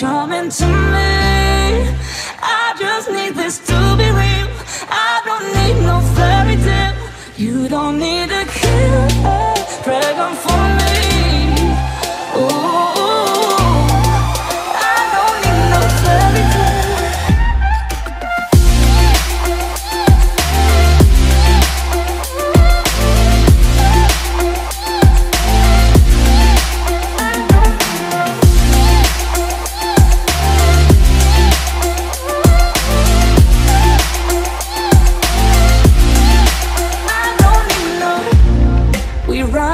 Charming to me. I just need this to